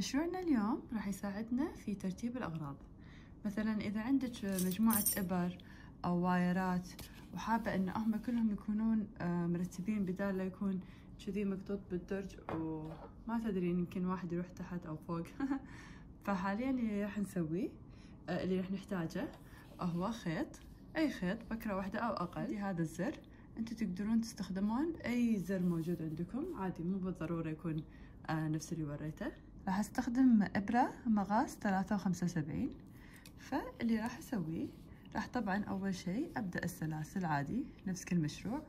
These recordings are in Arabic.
مشروعنا اليوم راح يساعدنا في ترتيب الأغراض. مثلا إذا عندك مجموعة إبر أو وايرات وحابة إن هم كلهم يكونون آه، مرتبين بدال لا يكون كذي مقطوط بالدرج وما تدرين يمكن واحد يروح تحت أو فوق. فحاليا اللي راح نسويه آه، اللي راح نحتاجه هو خيط. أي خيط؟ بكرة واحدة أو أقل. هذا الزر. أنتم تقدرون تستخدمون أي زر موجود عندكم. عادي مو بالضرورة يكون آه، نفس اللي وريته. راح أستخدم إبرة مغاز ثلاثة وخمسة وسبعين. فاللي راح أسويه راح طبعا أول شيء أبدأ السلاسل عادي نفس كل مشروع.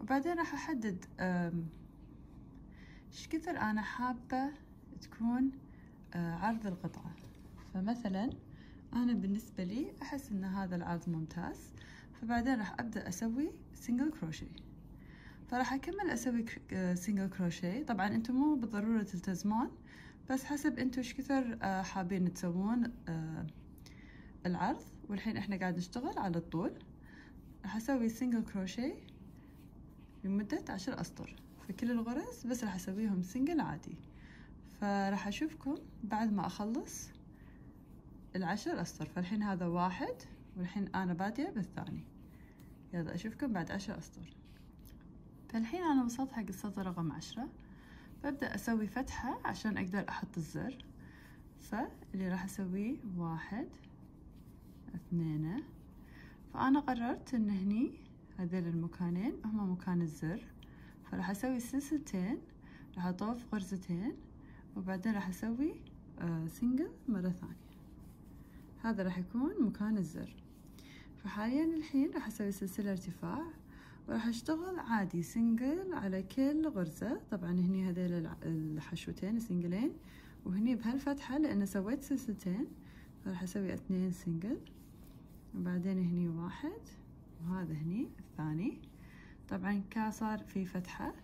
وبعدين راح أحدد إيش كثر أنا حابة تكون آه، عرض القطعة. فمثلا أنا بالنسبة لي أحس إن هذا العرض ممتاز. فبعدين راح أبدأ أسوي single crochet فراح أكمل أسوي single crochet طبعا أنتم مو بالضرورة تلتزمون. بس حسب أنتم إيش كثر آه، حابين تسوون آه، العرض. والحين إحنا قاعد نشتغل على الطول. راح أسوي سنجل كروشيه لمدة عشر أسطر في كل الغرز بس راح أسويهم single عادي. فراح أشوفكم بعد ما أخلص العشر أسطر. فالحين هذا واحد والحين أنا بادية بالثاني. يلا أشوفكم بعد عشر أسطر. فالحين أنا وصلت حق السطر رقم عشرة. ببدأ أسوي فتحة عشان أقدر أحط الزر. فاللي راح أسويه واحد اثنين. فأنا قررت إن هني هذيل المكانين هما مكان الزر. فراح أسوي سلسلتين راح أطوف غرزتين وبعدين راح أسوي آه single مرة ثانية. هذا راح يكون مكان الزر. فحاليا الحين راح أسوي سلسلة ارتفاع. وراح أشتغل عادي single على كل غرزة. طبعا هني هذيل الحشوتين سنجلين وهني بهالفتحة لأن سويت سلسلتين. راح أسوي اثنين single وبعدين هني واحد وهذا هني الثاني. طبعا كذا صار في فتحة.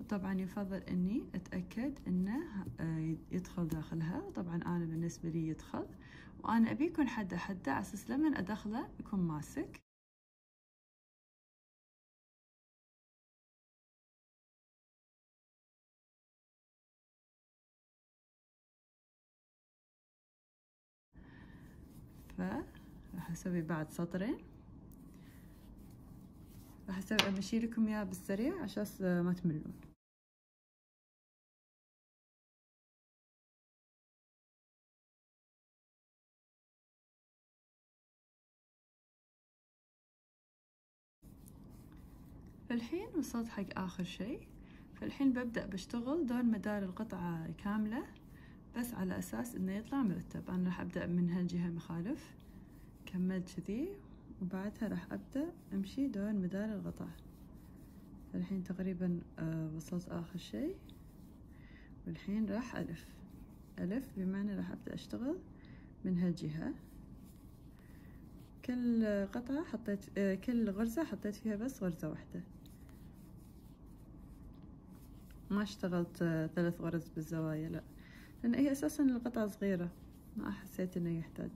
وطبعا يفضل إني أتأكد إنه آه، يدخل داخلها. طبعا أنا بالنسبة لي يدخل. وأنا ابي يكون حده حده على أساس لما أدخله يكون ماسك. فراح أسوي بعد سطرين راح أسوي امشي لكم اياه بالسريع عشان ما تملون. فالحين وصلت حق آخر شي فالحين ببدأ بشتغل دون مدار القطعة كاملة. بس على أساس إنه يطلع مرتب. أنا راح أبدأ من هالجهة مخالف. كملت كذي وبعدها راح أبدأ أمشي دون مدار القطعة الحين تقريبا آه وصلت آخر شي والحين راح ألف. ألف بمعنى راح أبدأ أشتغل من هالجهة. كل قطعة حطيت آه كل غرزة حطيت فيها بس غرزة واحدة. ما اشتغلت آه ثلاث غرز بالزوايا لا. لأن هي أساسا القطعة صغيرة ما حسيت إنه يحتاج.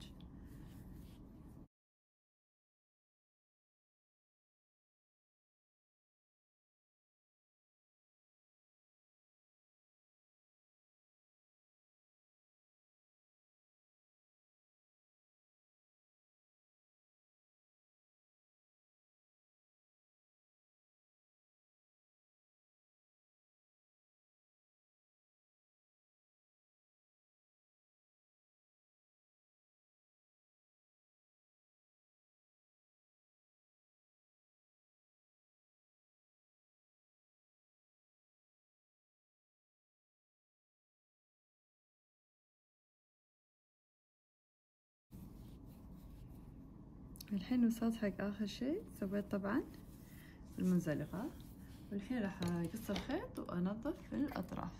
الحين وصلت حق آخر شي سويت طبعا المنزلقة والحين راح أقص الخيط وأنظف الأطراف.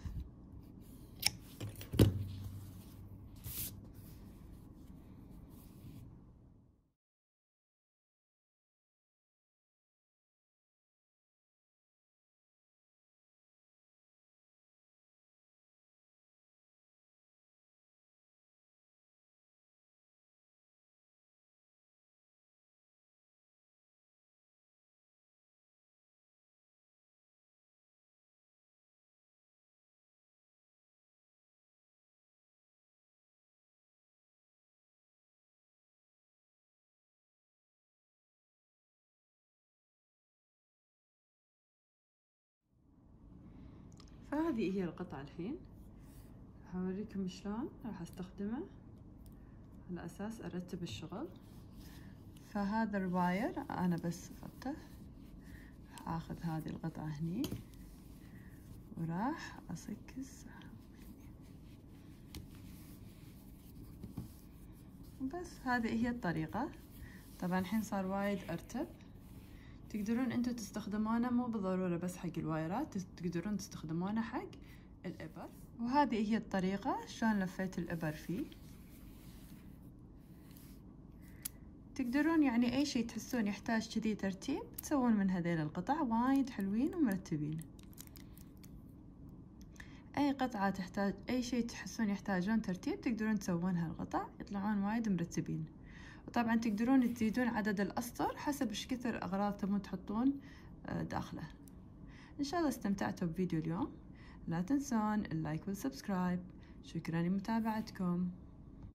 فهذه هي القطعة الحين. هوريكم شلون راح أستخدمه. على أساس أرتب الشغل. فهذا الواير أنا بس فته آخذ هذه القطعة هني. وراح اصك السهم بس هذه هي الطريقة. طبعا الحين صار وايد أرتب. تقدرون أنتم تستخدمونه مو بالضرورة بس حق الوايرات تقدرون تستخدمونه حق الإبر. وهذه هي الطريقة شلون لفيت الإبر فيه. تقدرون يعني أي شي تحسون يحتاج كذي ترتيب تسوون من هذيل القطع وايد حلوين ومرتبين. أي قطعة تحتاج أي شي تحسون يحتاجون ترتيب تقدرون تسوون هالقطع يطلعون وايد مرتبين. وطبعا تقدرون تزيدون عدد الأسطر حسب إيش كثر أغراض تبون تحطون آه، داخله. إن شاء الله استمتعتوا بفيديو اليوم. لا تنسون ال like وال subscribe. شكرا لمتابعتكم.